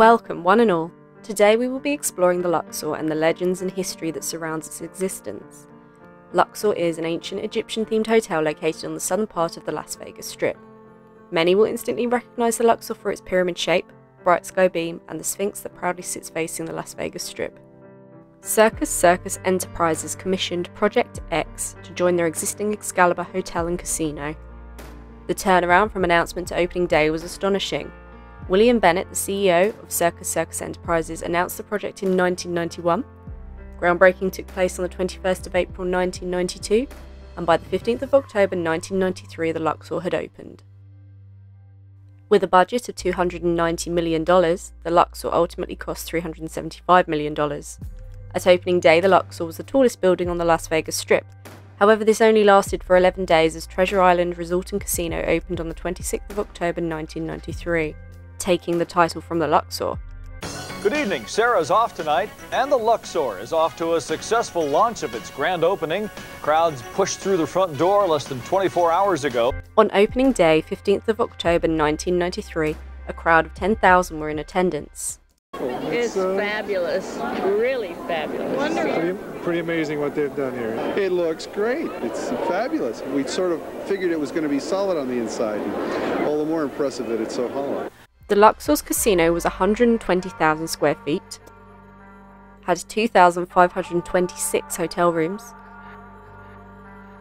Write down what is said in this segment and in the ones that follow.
Welcome, one and all. Today we will be exploring the Luxor and the legends and history that surrounds its existence. Luxor is an ancient Egyptian themed hotel located on the southern part of the Las Vegas Strip. Many will instantly recognise the Luxor for its pyramid shape, bright sky beam, and the Sphinx that proudly sits facing the Las Vegas Strip. Circus Circus Enterprises commissioned Project X to join their existing Excalibur Hotel and Casino. The turnaround from announcement to opening day was astonishing. William Bennett, the CEO of Circus Circus Enterprises, announced the project in 1991. Groundbreaking took place on the 21st of April 1992, and by the 15th of October 1993, the Luxor had opened. With a budget of $290 million, the Luxor ultimately cost $375 million. At opening day, the Luxor was the tallest building on the Las Vegas Strip. However, this only lasted for 11 days as Treasure Island Resort and Casino opened on the 26th of October 1993, taking the title from the Luxor. Good evening. Sarah's off tonight, and the Luxor is off to a successful launch of its grand opening. Crowds pushed through the front door less than 24 hours ago. On opening day, 15th of October 1993, a crowd of 10,000 were in attendance. It's fabulous, really fabulous. Pretty, pretty amazing what they've done here. It looks great. It's fabulous. We sort of figured it was going to be solid on the inside. All the more impressive that it's so hollow. The Luxor's casino was 120,000 square feet, had 2,526 hotel rooms.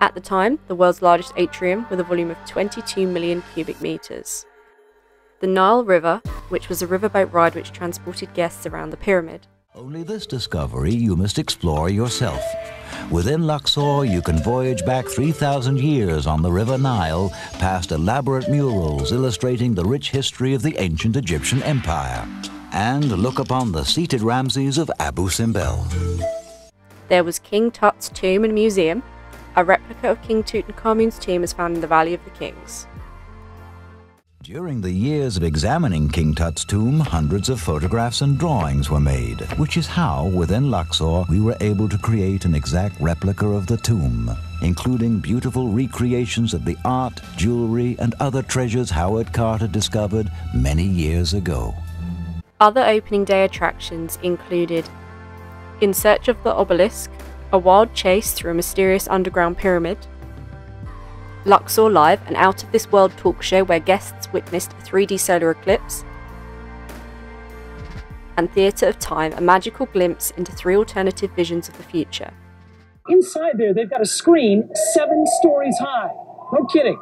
At the time, the world's largest atrium with a volume of 22 million cubic meters. The Nile River, which was a riverboat ride which transported guests around the pyramid. Only this discovery you must explore yourself. Within Luxor, you can voyage back 3,000 years on the River Nile past elaborate murals illustrating the rich history of the ancient Egyptian empire and look upon the seated Ramses of Abu Simbel. There was King Tut's tomb and museum. A replica of King Tutankhamun's tomb is found in the Valley of the Kings. During the years of examining King Tut's tomb, hundreds of photographs and drawings were made, which is how, within Luxor, we were able to create an exact replica of the tomb, including beautiful recreations of the art, jewelry, and other treasures Howard Carter discovered many years ago. Other opening day attractions included In Search of the Obelisk, a wild chase through a mysterious underground pyramid, Luxor Live, an out of this world talk show where guests witnessed a 3D solar eclipse, and Theatre of Time, a magical glimpse into three alternative visions of the future. Inside there, they've got a screen seven stories high. No kidding.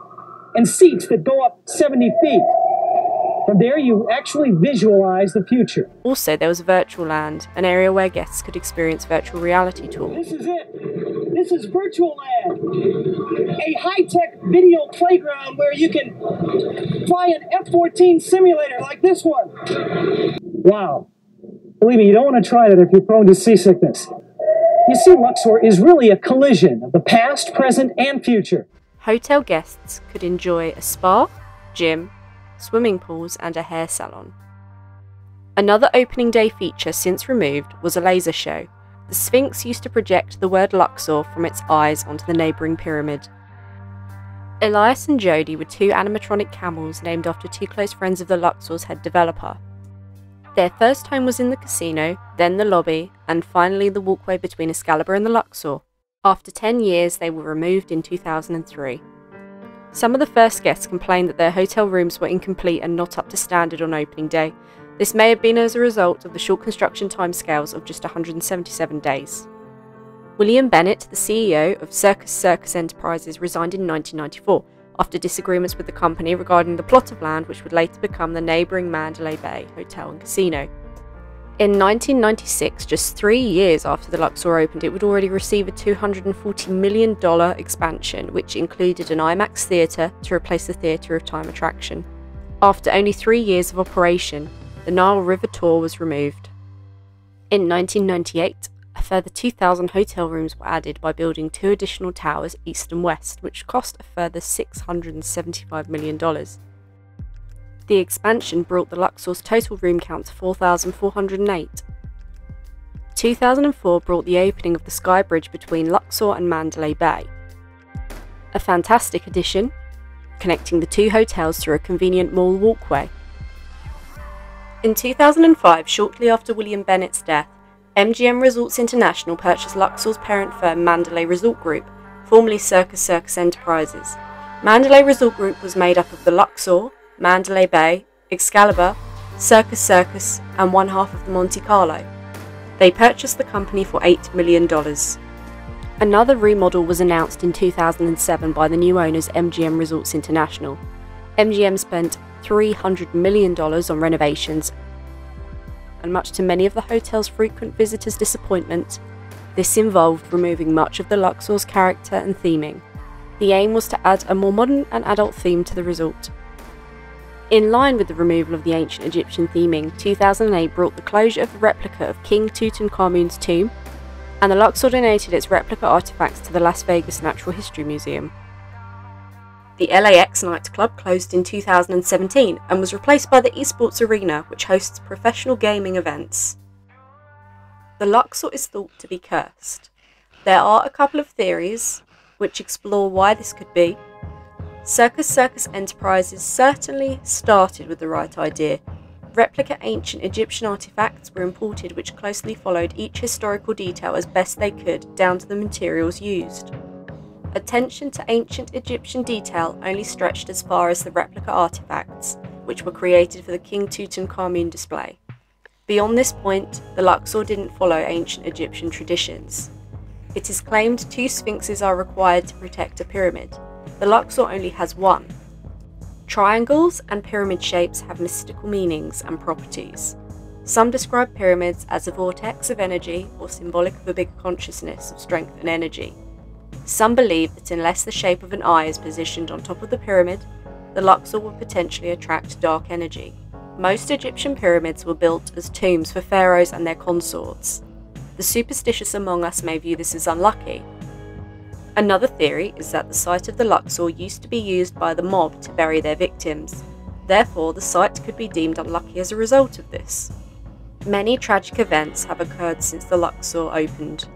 And seats that go up 70 feet. From there, you actually visualize the future. Also, there was a Virtual Land, an area where guests could experience virtual reality tools. This is it. This is Virtual Land, a high tech video playground where you can fly an F 14 simulator like this one. Wow. Believe me, you don't want to try that if you're prone to seasickness. You see, Luxor is really a collision of the past, present, and future. Hotel guests could enjoy a spa, gym, swimming pools, and a hair salon. Another opening day feature since removed was a laser show. The Sphinx used to project the word Luxor from its eyes onto the neighbouring pyramid. Elias and Jody were two animatronic camels named after two close friends of the Luxor's head developer. Their first home was in the casino, then the lobby, and finally the walkway between Excalibur and the Luxor. After 10 years, they were removed in 2003. Some of the first guests complained that their hotel rooms were incomplete and not up to standard on opening day. This may have been as a result of the short construction timescales of just 177 days. William Bennett, the CEO of Circus Circus Enterprises, resigned in 1994 after disagreements with the company regarding the plot of land which would later become the neighbouring Mandalay Bay Hotel and Casino. In 1996, just three years after the Luxor opened, it would already receive a $240 million expansion, which included an IMAX theatre to replace the Theatre of Time attraction. After only three years of operation, the Nile River Tour was removed. In 1998, a further 2,000 hotel rooms were added by building two additional towers east and west, which cost a further $675 million. The expansion brought the Luxor's total room count to 4,408. 2004 brought the opening of the Sky Bridge between Luxor and Mandalay Bay. A fantastic addition, connecting the two hotels through a convenient mall walkway. In 2005, shortly after William Bennett's death, MGM Resorts International purchased Luxor's parent firm Mandalay Resort Group, formerly Circus Circus Enterprises. Mandalay Resort Group was made up of the Luxor, Mandalay Bay, Excalibur, Circus Circus, and one half of the Monte Carlo. They purchased the company for $8 million. Another remodel was announced in 2007 by the new owners MGM Resorts International. MGM spent $300 million on renovations, and much to many of the hotel's frequent visitors' disappointment, this involved removing much of the Luxor's character and theming. The aim was to add a more modern and adult theme to the resort. In line with the removal of the ancient Egyptian theming, 2008 brought the closure of the replica of King Tutankhamun's tomb, and the Luxor donated its replica artifacts to the Las Vegas Natural History Museum. The LAX nightclub closed in 2017 and was replaced by the Esports Arena, which hosts professional gaming events. The Luxor is thought to be cursed. There are a couple of theories which explore why this could be. Circus Circus Enterprises certainly started with the right idea. Replica ancient Egyptian artifacts were imported which closely followed each historical detail as best they could down to the materials used. Attention to ancient Egyptian detail only stretched as far as the replica artifacts, which were created for the King Tutankhamun display. Beyond this point, the Luxor didn't follow ancient Egyptian traditions. It is claimed two sphinxes are required to protect a pyramid. The Luxor only has one. Triangles and pyramid shapes have mystical meanings and properties. Some describe pyramids as a vortex of energy or symbolic of a bigger consciousness of strength and energy. Some believe that unless the shape of an eye is positioned on top of the pyramid, the Luxor will potentially attract dark energy. Most Egyptian pyramids were built as tombs for pharaohs and their consorts. The superstitious among us may view this as unlucky. Another theory is that the site of the Luxor used to be used by the mob to bury their victims. Therefore, the site could be deemed unlucky as a result of this. Many tragic events have occurred since the Luxor opened,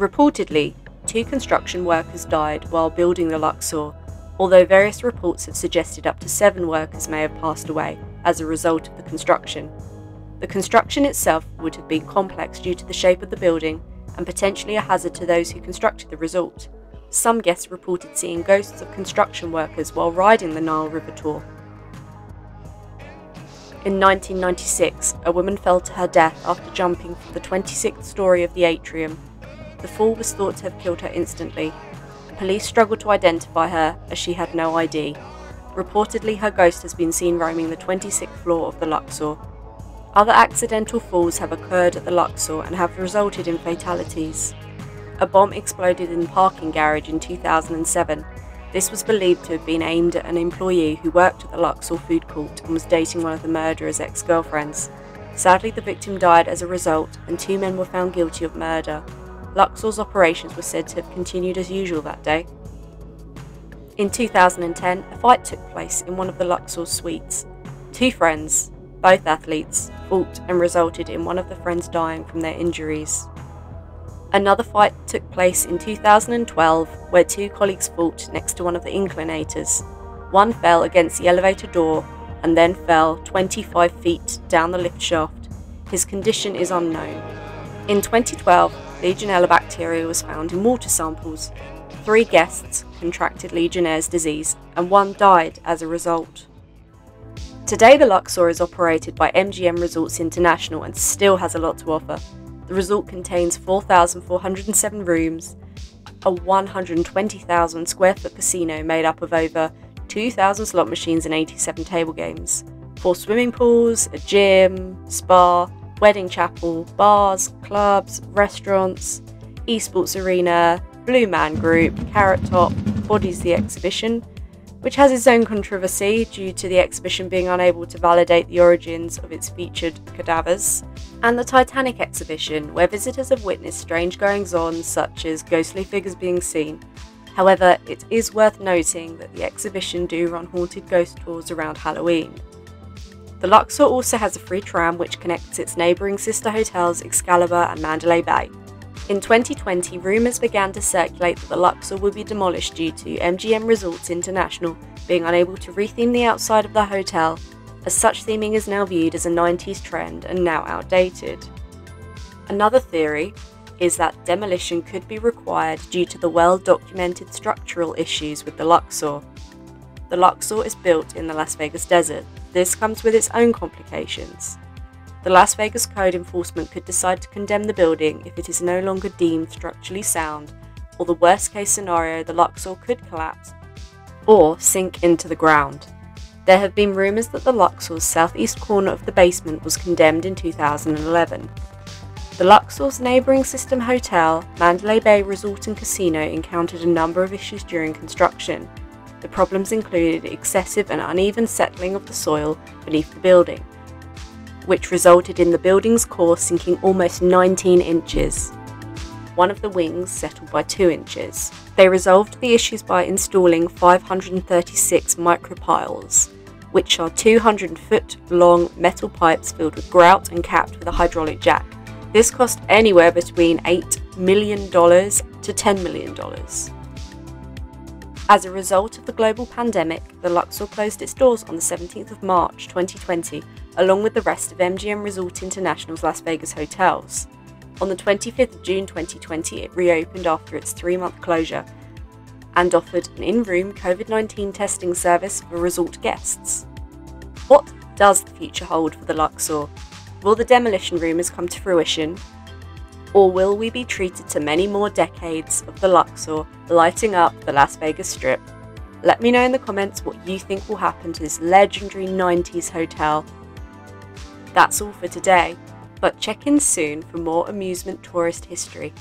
Reportedly, two construction workers died while building the Luxor, although various reports have suggested up to seven workers may have passed away as a result of the construction. The construction itself would have been complex due to the shape of the building and potentially a hazard to those who constructed the resort. Some guests reported seeing ghosts of construction workers while riding the Nile River tour. In 1996, a woman fell to her death after jumping from the 26th story of the atrium the fall was thought to have killed her instantly. Police struggled to identify her as she had no ID. Reportedly, her ghost has been seen roaming the 26th floor of the Luxor. Other accidental falls have occurred at the Luxor and have resulted in fatalities. A bomb exploded in the parking garage in 2007. This was believed to have been aimed at an employee who worked at the Luxor food court and was dating one of the murderer's ex girlfriends. Sadly, the victim died as a result, and two men were found guilty of murder. Luxor's operations were said to have continued as usual that day. In 2010, a fight took place in one of the Luxor suites. Two friends, both athletes, fought and resulted in one of the friends dying from their injuries. Another fight took place in 2012 where two colleagues fought next to one of the inclinators. One fell against the elevator door and then fell 25 feet down the lift shaft. His condition is unknown. In 2012, Legionella bacteria was found in water samples. Three guests contracted Legionnaire's disease, and one died as a result. Today, the Luxor is operated by MGM Resorts International and still has a lot to offer. The resort contains 4,407 rooms, a 120,000 square foot casino made up of over 2,000 slot machines and 87 table games, four swimming pools, a gym, spa, wedding chapel, bars, clubs, restaurants, esports arena, Blue Man Group, Carrot Top, Bodies the exhibition, which has its own controversy due to the exhibition being unable to validate the origins of its featured cadavers, and the Titanic exhibition, where visitors have witnessed strange goings on such as ghostly figures being seen. However, it is worth noting that the exhibition do run haunted ghost tours around Halloween. The Luxor also has a free tram which connects its neighbouring sister hotels Excalibur and Mandalay Bay. In 2020, rumours began to circulate that the Luxor would be demolished due to MGM Resorts International being unable to retheme the outside of the hotel as such theming is now viewed as a 90s trend and now outdated. Another theory is that demolition could be required due to the well documented structural issues with the Luxor. The Luxor is built in the Las Vegas desert. This comes with its own complications. The Las Vegas Code enforcement could decide to condemn the building if it is no longer deemed structurally sound, or the worst case scenario, the Luxor could collapse or sink into the ground. There have been rumours that the Luxor's southeast corner of the basement was condemned in 2011. The Luxor's neighbouring System Hotel, Mandalay Bay Resort and Casino encountered a number of issues during construction. The problems included excessive and uneven settling of the soil beneath the building, which resulted in the building's core sinking almost 19 inches. One of the wings settled by 2 inches. They resolved the issues by installing 536 micropiles, which are 200 foot long metal pipes filled with grout and capped with a hydraulic jack. This cost anywhere between $8 million to $10 million. As a result of the global pandemic, the Luxor closed its doors on the 17th of March 2020, along with the rest of MGM Resort International's Las Vegas hotels. On the 25th of June 2020, it reopened after its three month closure and offered an in room COVID 19 testing service for resort guests. What does the future hold for the Luxor? Will the demolition rumours come to fruition? Or will we be treated to many more decades of the Luxor lighting up the Las Vegas Strip? Let me know in the comments what you think will happen to this legendary 90s hotel. That's all for today, but check in soon for more amusement tourist history.